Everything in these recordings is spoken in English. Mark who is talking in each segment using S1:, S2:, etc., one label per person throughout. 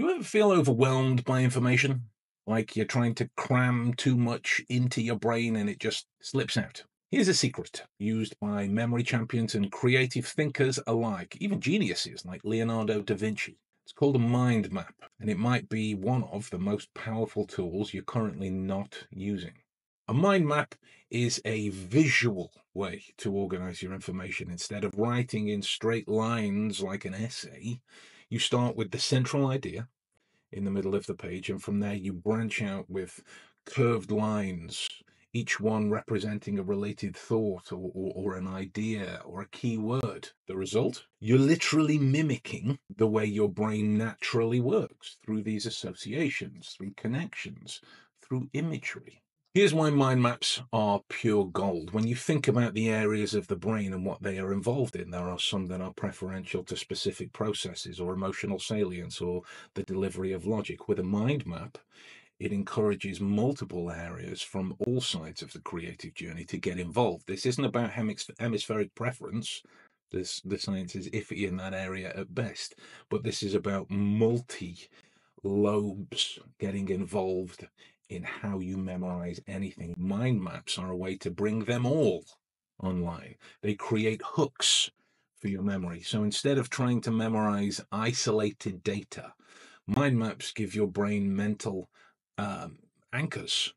S1: You ever feel overwhelmed by information? Like you're trying to cram too much into your brain and it just slips out? Here's a secret used by memory champions and creative thinkers alike, even geniuses like Leonardo da Vinci. It's called a mind map, and it might be one of the most powerful tools you're currently not using. A mind map is a visual way to organize your information. Instead of writing in straight lines like an essay, you start with the central idea in the middle of the page, and from there you branch out with curved lines, each one representing a related thought or, or, or, an idea or a key word. The result? You're literally mimicking the way your brain naturally works through these associations, through connections, through imagery. Here's why mind maps are pure gold. When you think about the areas of the brain and what they are involved in, there are some that are preferential to specific processes or emotional salience or the delivery of logic. With a mind map, it encourages multiple areas from all sides of the creative journey to get involved. This isn't about hemispheric preference. This, the science is iffy in that area at best, but this is about multi lobes getting involved in how you memorize anything. Mind maps are a way to bring them all online. They create hooks for your memory. So instead of trying to memorize isolated data, mind maps give your brain mental um, anchors.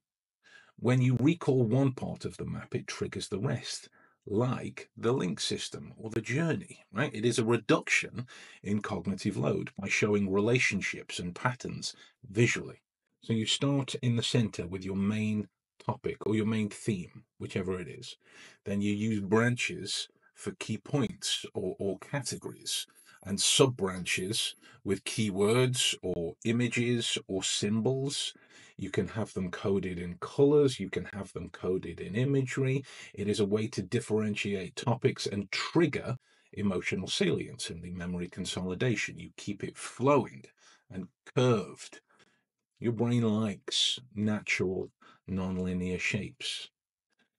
S1: When you recall one part of the map, it triggers the rest, like the link system or the journey, right? It is a reduction in cognitive load by showing relationships and patterns visually. So you start in the center with your main topic or your main theme, whichever it is. Then you use branches for key points or, or categories and sub branches with keywords or images or symbols. You can have them coded in colors, you can have them coded in imagery. It is a way to differentiate topics and trigger emotional salience in the memory consolidation. You keep it flowing and curved your brain likes natural, nonlinear shapes.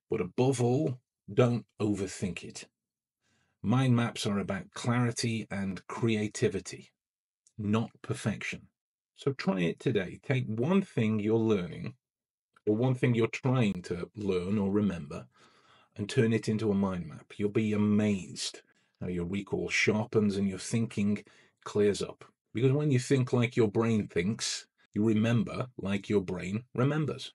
S1: But above all, don't overthink it. Mind maps are about clarity and creativity, not perfection. So try it today. Take one thing you're learning, or one thing you're trying to learn or remember, and turn it into a mind map. You'll be amazed how your recall sharpens and your thinking clears up. Because when you think like your brain thinks, you remember like your brain remembers.